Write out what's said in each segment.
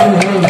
Hallelujah.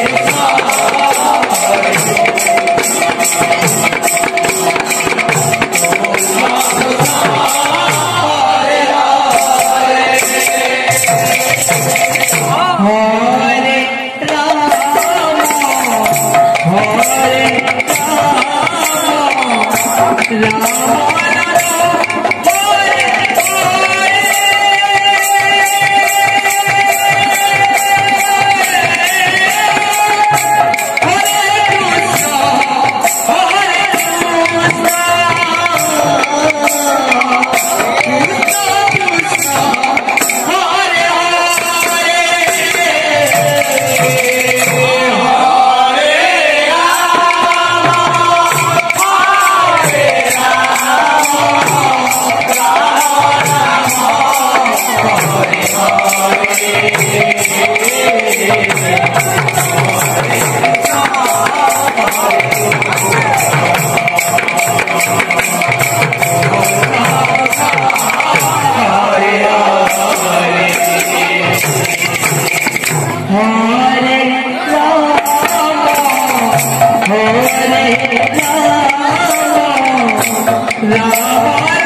love. Rama